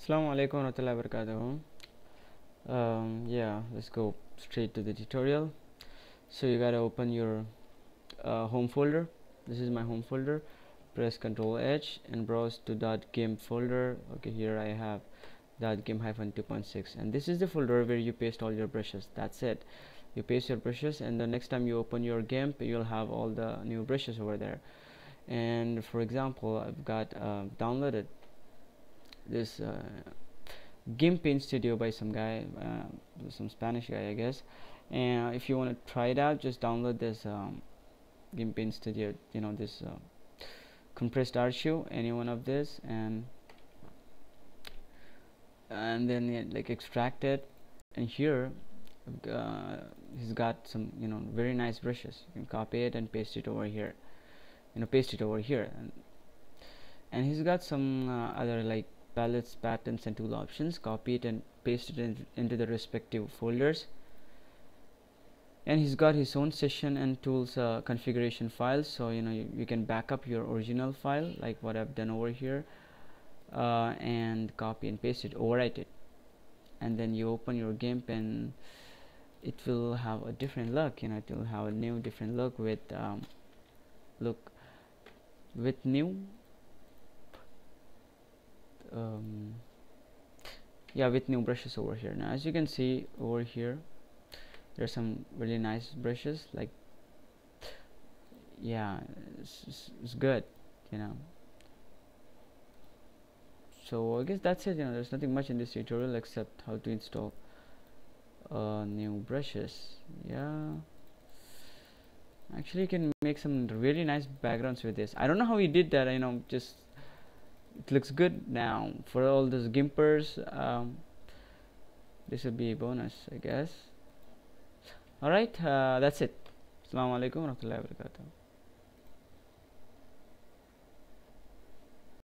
Assalamu alaikum warahmatullahi wabarakatuh um, yeah let's go straight to the tutorial. So you gotta open your uh, home folder. This is my home folder. Press ctrl H and browse to .gimp folder. Okay here I have .gimp hyphen 2.6 and this is the folder where you paste all your brushes. That's it. You paste your brushes and the next time you open your GIMP you'll have all the new brushes over there. And for example I've got uh, downloaded this uh, GIMP Paint Studio by some guy, uh, some Spanish guy, I guess. And if you want to try it out, just download this um, GIMP Paint Studio. You know this uh, compressed archive, any one of this, and and then yeah, like extract it. And here, uh, he's got some you know very nice brushes. You can copy it and paste it over here. You know, paste it over here, and and he's got some uh, other like palettes patterns and tool options. Copy it and paste it in, into the respective folders. And he's got his own session and tools uh, configuration files so you know you, you, can back up your original file like what I've done over here uh, and copy and paste it overwrite it. And then you open your GIMP and it will have a different look you know it will have a new different look with um, look with new um, yeah with new brushes over here. Now as you can see over here there's some really nice brushes like yeah it's, it's, good you know. So I guess that's it you know there's nothing much in this tutorial except how to install uh, new brushes. Yeah. Actually you can make some really nice backgrounds with this. I don't know how he did that you know just it looks good. Now for all those gimpers um, this will be a bonus I guess. Alright uh, that's it. Assalamu alaikum warahmatullahi wabarakatuh